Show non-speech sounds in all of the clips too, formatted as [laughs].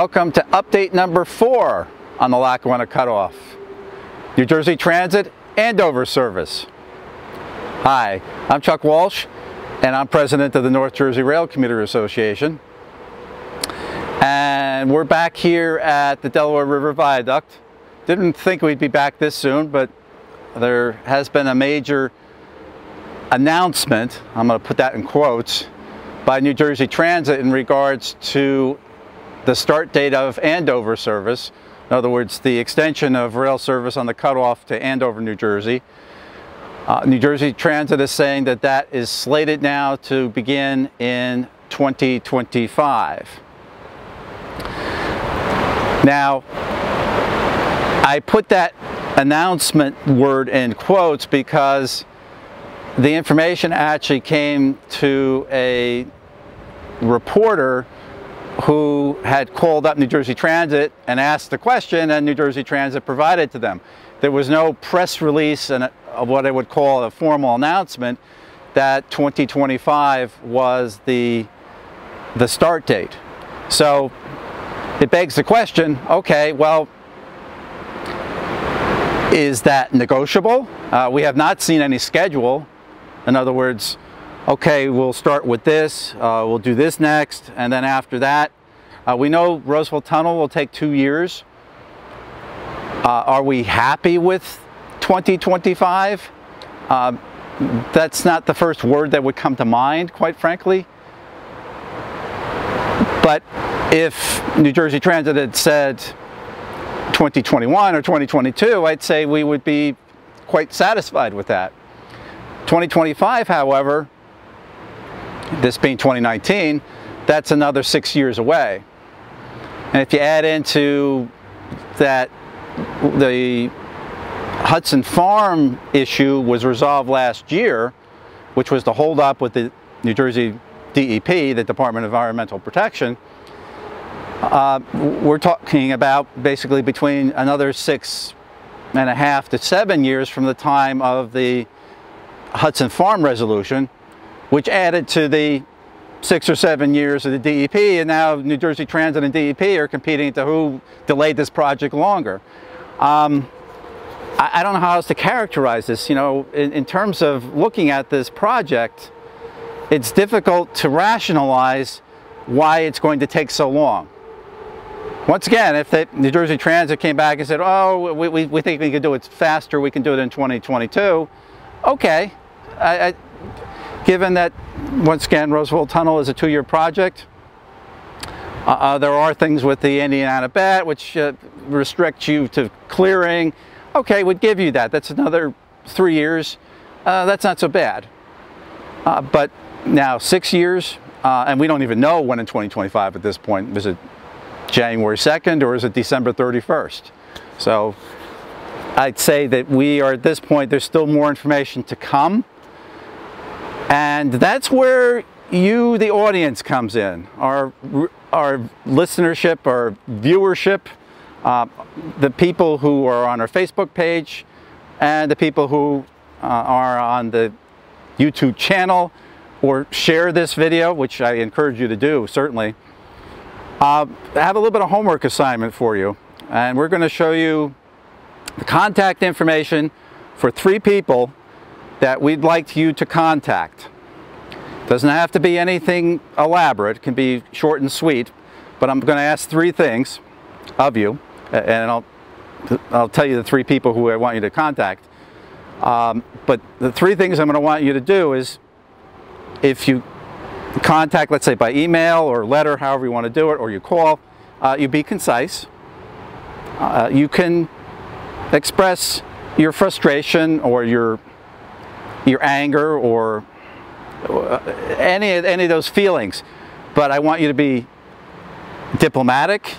Welcome to update number four on the Lackawanna Cutoff. New Jersey Transit Andover service. Hi, I'm Chuck Walsh and I'm president of the North Jersey Rail Commuter Association. And we're back here at the Delaware River Viaduct. Didn't think we'd be back this soon, but there has been a major announcement, I'm going to put that in quotes, by New Jersey Transit in regards to the start date of Andover service. In other words, the extension of rail service on the cutoff to Andover, New Jersey. Uh, New Jersey Transit is saying that that is slated now to begin in 2025. Now, I put that announcement word in quotes because the information actually came to a reporter who had called up New Jersey Transit and asked the question and New Jersey Transit provided to them. There was no press release and of what I would call a formal announcement that 2025 was the, the start date. So it begs the question, okay, well, is that negotiable? Uh, we have not seen any schedule. In other words, okay, we'll start with this, uh, we'll do this next, and then after that, uh, we know Roosevelt Tunnel will take two years. Uh, are we happy with 2025? Uh, that's not the first word that would come to mind, quite frankly. But if New Jersey Transit had said 2021 or 2022, I'd say we would be quite satisfied with that. 2025, however, this being 2019, that's another six years away. And if you add into that the Hudson Farm issue was resolved last year, which was the holdup with the New Jersey DEP, the Department of Environmental Protection, uh, we're talking about basically between another six and a half to seven years from the time of the Hudson Farm resolution, which added to the six or seven years of the DEP, and now New Jersey Transit and DEP are competing to who delayed this project longer. Um, I, I, don't know how else to characterize this. You know, in, in terms of looking at this project, it's difficult to rationalize why it's going to take so long. Once again, if the New Jersey Transit came back and said, oh, we, we, we think we can do it faster, we can do it in 2022, okay, I, I, given that, once again, Roosevelt Tunnel is a two-year project, uh, there are things with the Indiana BAT which uh, restrict you to clearing. Okay, would give you that. That's another three years. Uh, that's not so bad. Uh, but now six years, uh, and we don't even know when in 2025 at this point. Is it January 2nd or is it December 31st? So I'd say that we are at this point, there's still more information to come. And that's where you, the audience, comes in. Our, our listenership, our viewership, uh, the people who are on our Facebook page, and the people who uh, are on the YouTube channel, or share this video, which I encourage you to do, certainly. Uh, I have a little bit of homework assignment for you, and we're going to show you the contact information for three people that we'd like you to contact. Doesn't have to be anything elaborate, it can be short and sweet, but I'm going to ask three things of you, and I'll, I'll tell you the three people who I want you to contact. Um, but the three things I'm going to want you to do is, if you contact, let's say by email or letter, however you want to do it, or you call, uh, you be concise. Uh, you can express your frustration or your your anger or uh, any, any of those feelings. But I want you to be diplomatic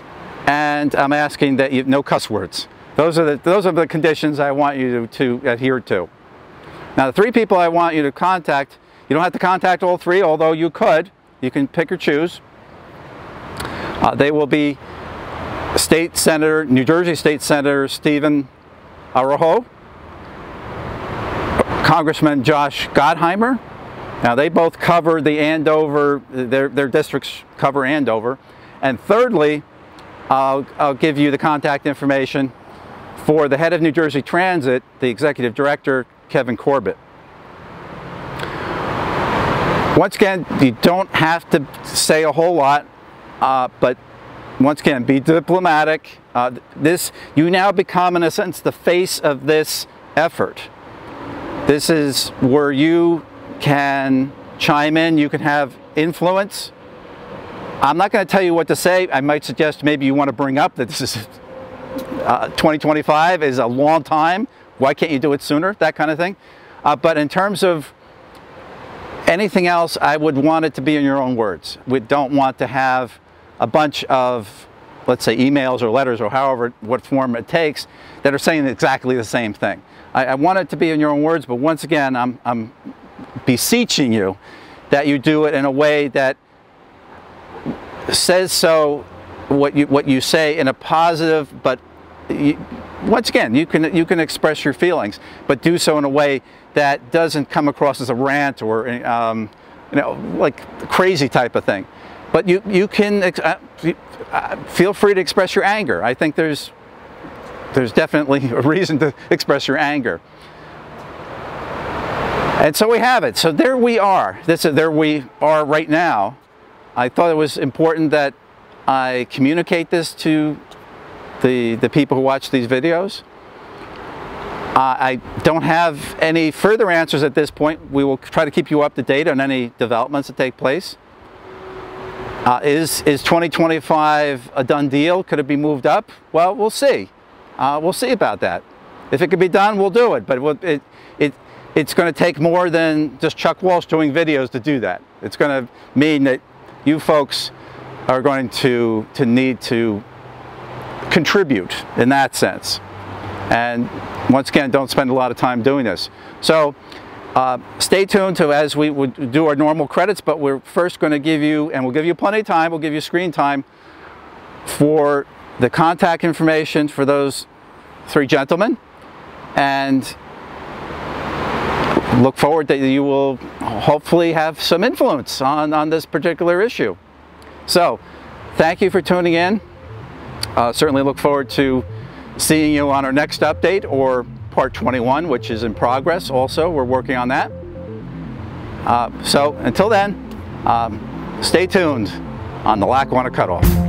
and I'm asking that you no cuss words. Those are the, those are the conditions I want you to, to adhere to. Now the three people I want you to contact, you don't have to contact all three, although you could. You can pick or choose. Uh, they will be State Senator, New Jersey State Senator Stephen Oroho, Congressman Josh Gottheimer. Now they both cover the Andover, their, their districts cover Andover. And thirdly, I'll, I'll give you the contact information for the head of New Jersey Transit, the executive director, Kevin Corbett. Once again, you don't have to say a whole lot, uh, but once again, be diplomatic. Uh, this, you now become, in a sense, the face of this effort. This is where you can chime in, you can have influence. I'm not going to tell you what to say. I might suggest maybe you want to bring up that this is uh, 2025 is a long time. Why can't you do it sooner? That kind of thing. Uh, but in terms of anything else, I would want it to be in your own words. We don't want to have a bunch of, let's say, emails or letters or however, what form it takes, that are saying exactly the same thing. I, I want it to be in your own words, but once again, I'm, I'm beseeching you that you do it in a way that says so what you what you say in a positive but you, once again you can you can express your feelings but do so in a way that doesn't come across as a rant or um, you know like crazy type of thing but you you can uh, uh, feel free to express your anger I think there's there's definitely [laughs] a reason to express your anger and so we have it so there we are this is there we are right now I thought it was important that I communicate this to the, the people who watch these videos. Uh, I don't have any further answers at this point. We will try to keep you up to date on any developments that take place. Uh, is, is 2025 a done deal? Could it be moved up? Well, we'll see. Uh, we'll see about that. If it can be done, we'll do it. But it, it it's going to take more than just Chuck Walsh doing videos to do that. It's going to mean that you folks are going to, to need to contribute in that sense. And once again, don't spend a lot of time doing this. So uh, stay tuned to as we would do our normal credits, but we're first going to give you, and we'll give you plenty of time, we'll give you screen time for the contact information for those three gentlemen. And look forward that you will hopefully have some influence on, on this particular issue. So, thank you for tuning in. Uh, certainly look forward to seeing you on our next update or part 21, which is in progress also. We're working on that. Uh, so, until then, um, stay tuned on the Lackawanna Cutoff.